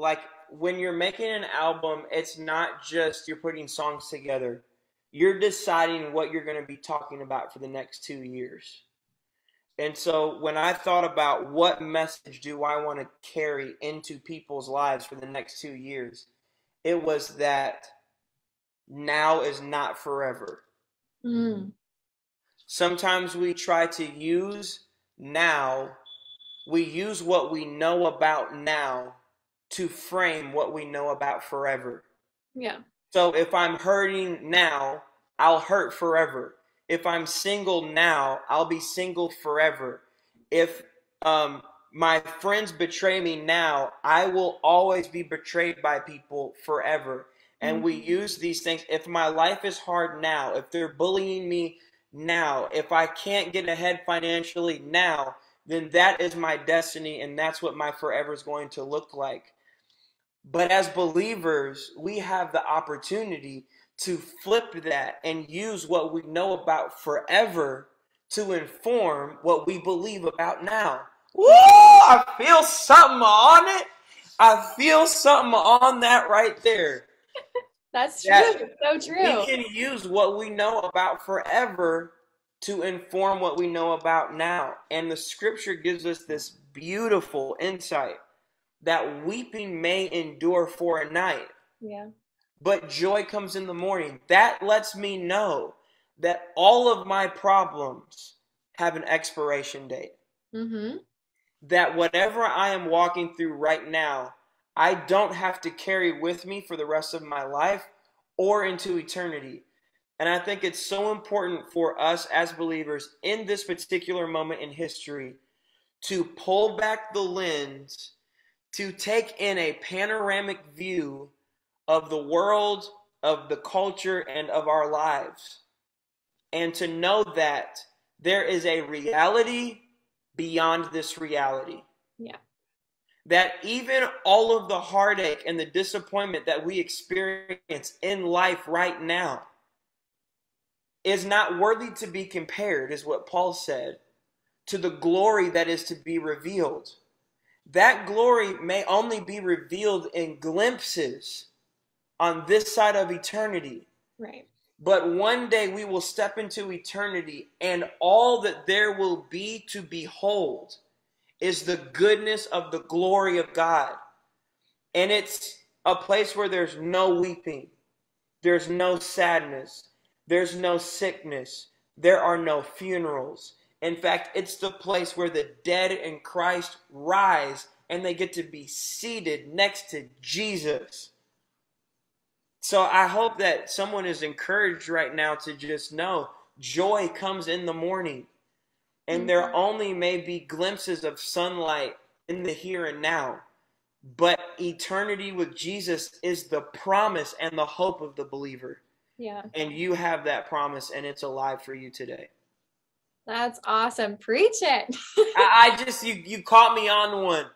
like when you're making an album, it's not just you're putting songs together. You're deciding what you're going to be talking about for the next two years. And so when I thought about what message do I want to carry into people's lives for the next two years, it was that now is not forever. Mm. Sometimes we try to use now, we use what we know about now to frame what we know about forever. Yeah. So if I'm hurting now, I'll hurt forever. If I'm single now, I'll be single forever. If um, my friends betray me now, I will always be betrayed by people forever. And mm-hmm. we use these things. If my life is hard now, if they're bullying me now, if I can't get ahead financially now, then that is my destiny and that's what my forever is going to look like. But as believers, we have the opportunity to flip that and use what we know about forever to inform what we believe about now. Woo! I feel something on it. I feel something on that right there. That's true. That so true. We can use what we know about forever to inform what we know about now. And the scripture gives us this beautiful insight that weeping may endure for a night. Yeah. But joy comes in the morning. That lets me know that all of my problems have an expiration date. Mm-hmm. That whatever I am walking through right now, I don't have to carry with me for the rest of my life or into eternity. And I think it's so important for us as believers in this particular moment in history to pull back the lens to take in a panoramic view of the world, of the culture, and of our lives. And to know that there is a reality beyond this reality. Yeah. That even all of the heartache and the disappointment that we experience in life right now is not worthy to be compared, is what Paul said, to the glory that is to be revealed that glory may only be revealed in glimpses on this side of eternity. Right. But one day we will step into eternity, and all that there will be to behold is the goodness of the glory of God. And it's a place where there's no weeping, there's no sadness, there's no sickness, there are no funerals, in fact, it's the place where the dead in Christ rise and they get to be seated next to Jesus. So I hope that someone is encouraged right now to just know joy comes in the morning. And there mm-hmm. only may be glimpses of sunlight in the here and now. But eternity with Jesus is the promise and the hope of the believer. Yeah. And you have that promise and it's alive for you today. That's awesome. Preach it. I, I just you you caught me on one.